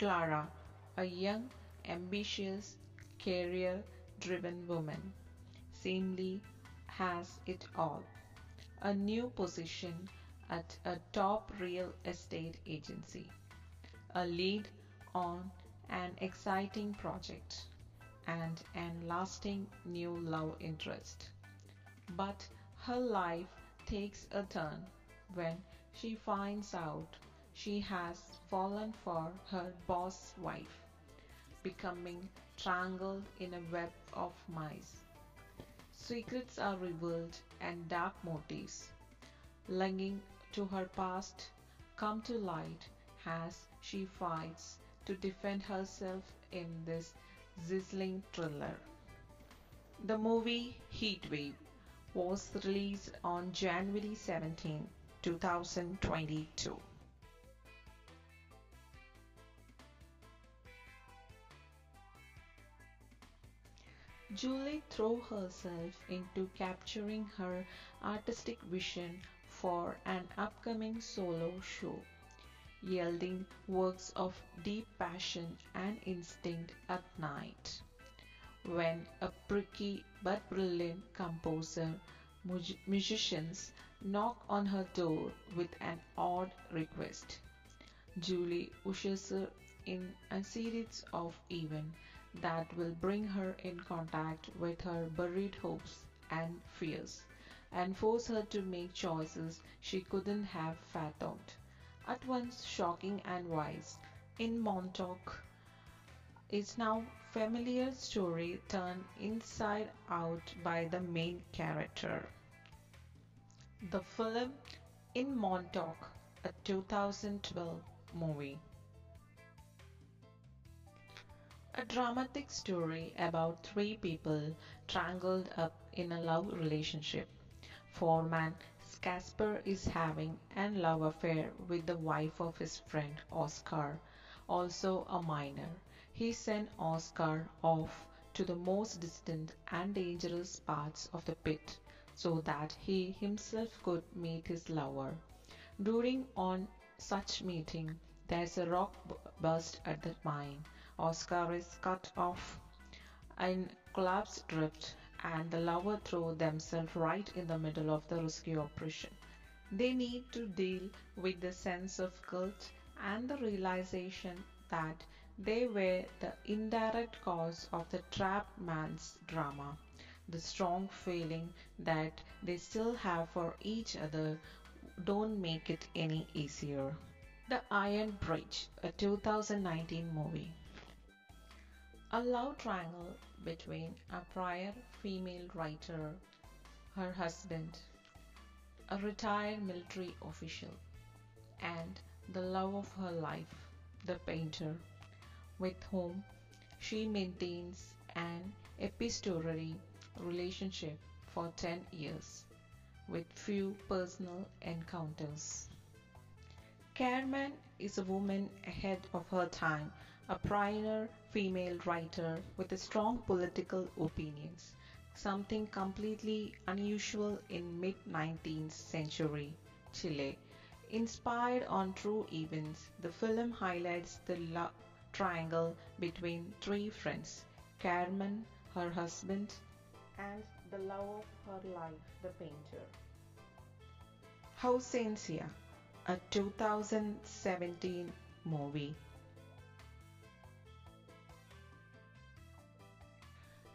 Clara, a young, ambitious, career driven woman, seemingly has it all a new position at a top real estate agency, a lead on an exciting project, and an lasting new love interest. But her life takes a turn when she finds out she has fallen for her boss wife, becoming tangled in a web of mice. Secrets are revealed and dark motives, longing to her past, come to light as she fights to defend herself in this sizzling thriller. The movie Heatwave was released on January 17, 2022. Julie threw herself into capturing her artistic vision for an upcoming solo show, yielding works of deep passion and instinct at night. When a pricky but brilliant composer musicians knock on her door with an odd request. Julie ushers her in a series of events that will bring her in contact with her buried hopes and fears and force her to make choices she couldn't have fathomed. At once shocking and wise, in Montauk is now familiar story turned inside out by the main character. The film In Montauk, a 2012 movie. A dramatic story about three people tangled up in a love relationship. Foreman Casper is having an love affair with the wife of his friend Oscar, also a minor. He sent Oscar off to the most distant and dangerous parts of the pit so that he himself could meet his lover. During on such meeting, there's a rock burst at the mine. Oscar is cut off in collapse drift and the lover throw themselves right in the middle of the rescue operation. They need to deal with the sense of guilt and the realization that they were the indirect cause of the trapped man's drama. The strong feeling that they still have for each other don't make it any easier. The Iron Bridge, a 2019 movie. A love triangle between a prior female writer, her husband, a retired military official, and the love of her life, the painter, with whom she maintains an epistolary relationship for 10 years, with few personal encounters. Carmen is a woman ahead of her time, a pioneer female writer with strong political opinions, something completely unusual in mid-19th century Chile. Inspired on true events, the film highlights the love triangle between three friends, Carmen, her husband, and the love of her life, the painter. Ausencia a 2017 movie.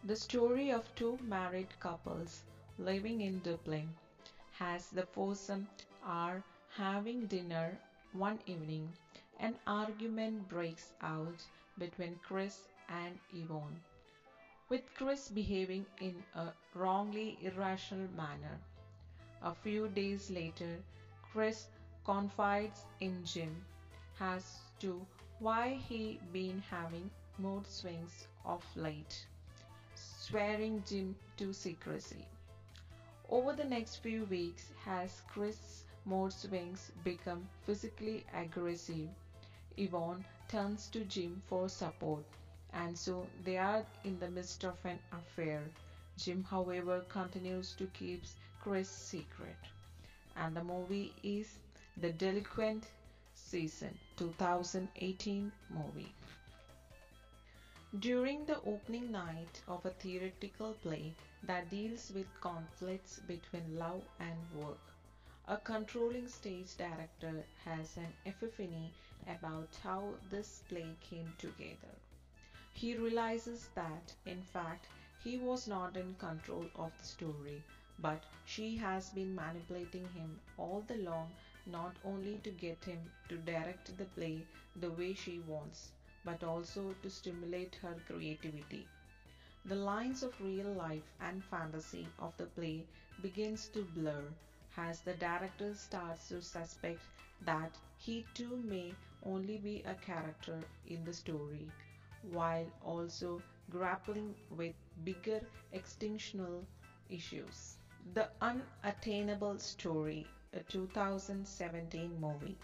The story of two married couples living in Dublin has the foursome are having dinner one evening. An argument breaks out between Chris and Yvonne, with Chris behaving in a wrongly irrational manner. A few days later, Chris confides in Jim as to why he been having mood swings of late, swearing Jim to secrecy. Over the next few weeks, as Chris' mood swings become physically aggressive, Yvonne turns to Jim for support, and so they are in the midst of an affair. Jim, however, continues to keep Chris' secret, and the movie is the delinquent season 2018 movie. During the opening night of a theatrical play that deals with conflicts between love and work, a controlling stage director has an epiphany about how this play came together. He realizes that, in fact, he was not in control of the story, but she has been manipulating him all the long not only to get him to direct the play the way she wants, but also to stimulate her creativity. The lines of real life and fantasy of the play begins to blur as the director starts to suspect that he too may only be a character in the story, while also grappling with bigger extinctional issues. The Unattainable Story, a 2017 movie.